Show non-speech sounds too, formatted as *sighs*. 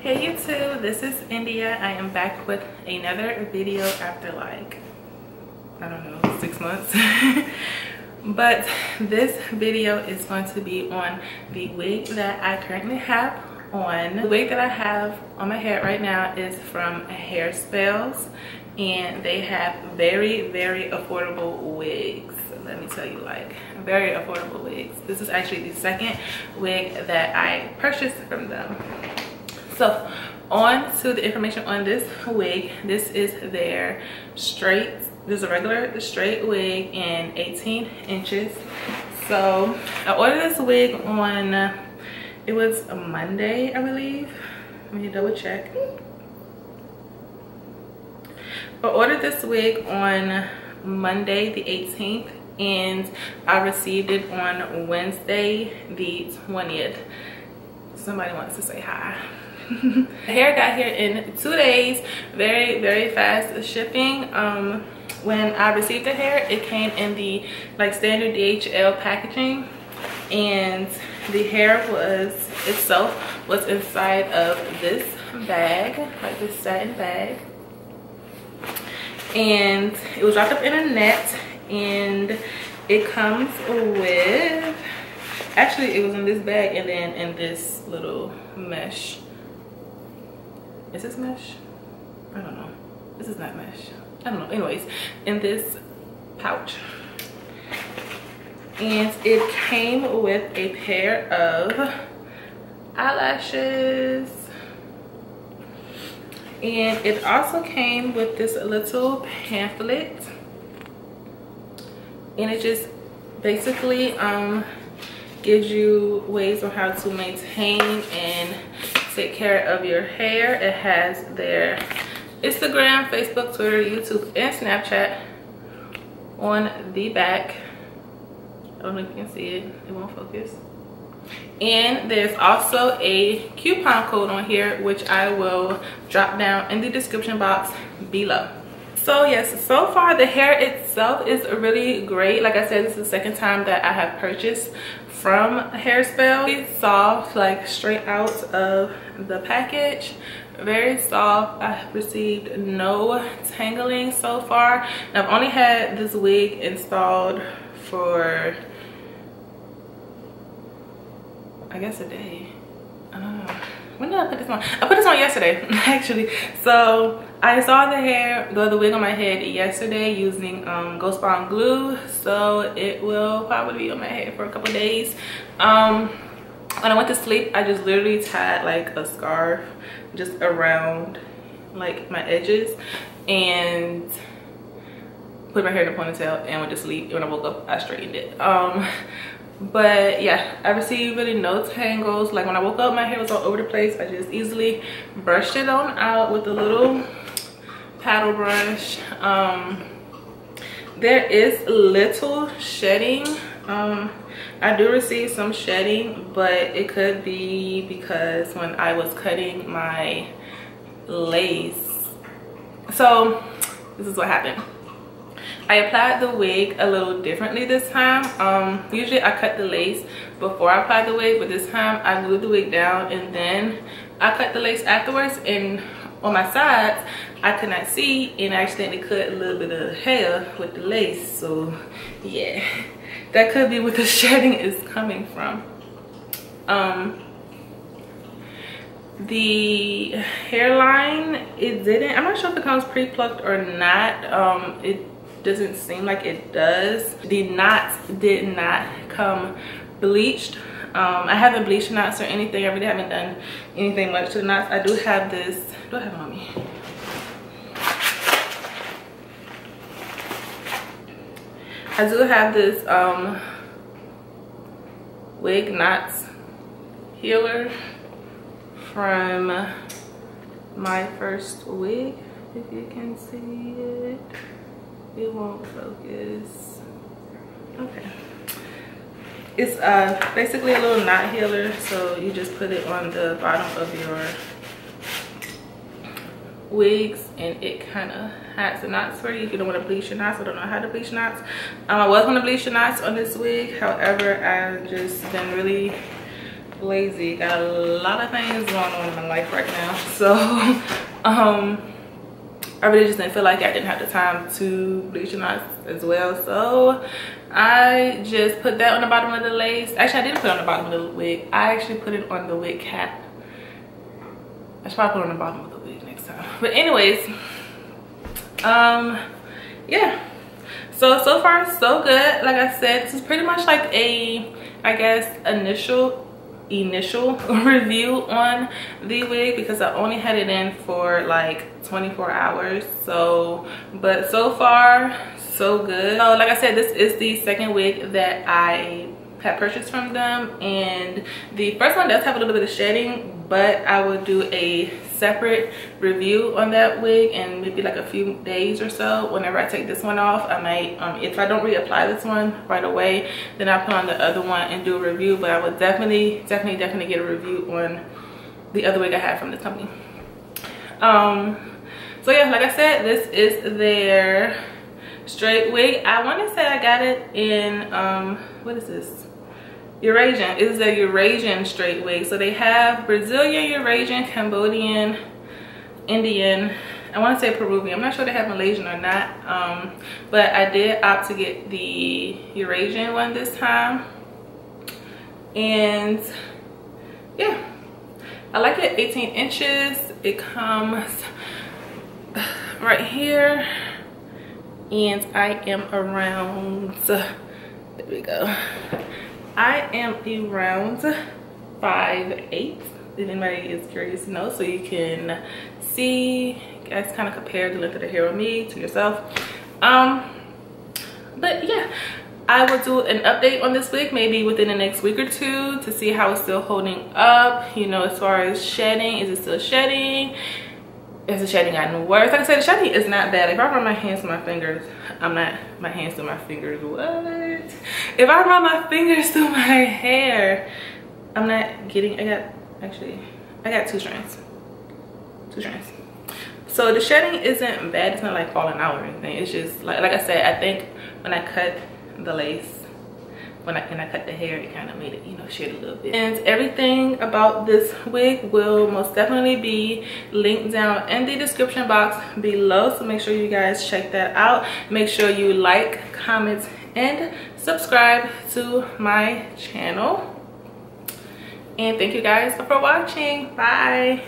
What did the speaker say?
Hey YouTube, this is India. I am back with another video after like, I don't know, six months. *laughs* but this video is going to be on the wig that I currently have on. The wig that I have on my head right now is from Hairspells and they have very, very affordable wigs let me tell you like very affordable wigs this is actually the second wig that i purchased from them so on to the information on this wig this is their straight this is a regular straight wig in 18 inches so i ordered this wig on it was a monday i believe let me double check i ordered this wig on monday the 18th and I received it on Wednesday the 20th. Somebody wants to say hi. Hair got here in two days, very, very fast shipping. Um, when I received the hair, it came in the like standard DHL packaging and the hair was itself was inside of this bag, like this satin bag. And it was wrapped up in a net and it comes with actually it was in this bag and then in this little mesh is this mesh? I don't know. This is not mesh. I don't know. Anyways in this pouch. And it came with a pair of eyelashes. And it also came with this little pamphlet. And it just basically um, gives you ways on how to maintain and take care of your hair. It has their Instagram, Facebook, Twitter, YouTube, and Snapchat on the back. I don't know if you can see it, it won't focus. And there's also a coupon code on here, which I will drop down in the description box below so yes so far the hair itself is really great. Like i said this is the second time that i have purchased from hairspell. It's soft like straight out of the package. Very soft. I have received no tangling so far. I've only had this wig installed for i guess a day. I don't know when did i put this on i put this on yesterday *laughs* actually so I saw the hair, the, the wig on my head yesterday using um, Ghost Bond glue. So it will probably be on my head for a couple days. Um, when I went to sleep, I just literally tied like a scarf just around like my edges and put my hair in a ponytail and went to sleep. When I woke up, I straightened it. Um, but yeah i received really no tangles. Like when i woke up my hair was all over the place. I just easily brushed it on out with a little paddle brush. Um, there is little shedding. Um, i do receive some shedding but it could be because when i was cutting my lace. So this is what happened I applied the wig a little differently this time. Um, usually I cut the lace before I apply the wig, but this time I glued the wig down and then I cut the lace afterwards. And on my sides, I could not see and I accidentally cut a little bit of hair with the lace. So yeah, that could be where the *laughs* shedding is coming from. Um, the hairline, it didn't, I'm not sure if it comes pre-plucked or not. Um, it doesn't seem like it does. The knots did not come bleached. Um, I haven't bleached knots or anything. I really haven't done anything much to the knots. I do have this, do I have it on me? I do have this um, wig knots healer from my first wig, if you can see it it won't focus. Okay. It's uh basically a little knot healer so you just put it on the bottom of your wigs and it kind of hides the knots for you. If you don't want to bleach your knots. I don't know how to bleach knots. Um, i was going to bleach the knots on this wig. However i've just been really lazy. Got a lot of things going on in my life right now. So *laughs* um i really just didn't feel like i didn't have the time to bleach your knots as well. So i just put that on the bottom of the lace. Actually i didn't put it on the bottom of the wig. I actually put it on the wig cap. I should probably put it on the bottom of the wig next time. But anyways um yeah. So so far so good. Like i said this is pretty much like a i guess initial initial *laughs* review on the wig because i only had it in for like 24 hours so but so far so good. So like i said this is the second wig that i had purchased from them and the first one does have a little bit of shedding but i will do a separate review on that wig in maybe like a few days or so. Whenever i take this one off i might um, if i don't reapply this one right away then i'll put on the other one and do a review. But i would definitely definitely definitely get a review on the other wig i have from the company. Um so yeah like i said this is their straight wig. I want to say i got it in um what is this Eurasian is a Eurasian straight wig. So they have Brazilian, Eurasian, Cambodian, Indian, I want to say Peruvian. I'm not sure they have Malaysian or not. Um, but I did opt to get the Eurasian one this time. And yeah, I like it 18 inches. It comes *sighs* right here. And I am around, there we go I am around five eight. if anybody is curious to know so you can see guys kind of compare the length of the hair on me to yourself um but yeah I will do an update on this wig maybe within the next week or two to see how it's still holding up you know as far as shedding is it still shedding is the shedding gotten worse like I said the shedding is not bad if I run my hands to my fingers I'm not my hands to my fingers what if I run my fingers through my hair, I'm not getting, I got, actually, I got two strands, two strands. So the shedding isn't bad. It's not like falling out or anything. It's just like, like I said, I think when I cut the lace, when I, when I cut the hair, it kind of made it, you know, shed a little bit. And everything about this wig will most definitely be linked down in the description box below. So make sure you guys check that out. Make sure you like, comment, and subscribe to my channel and thank you guys for watching bye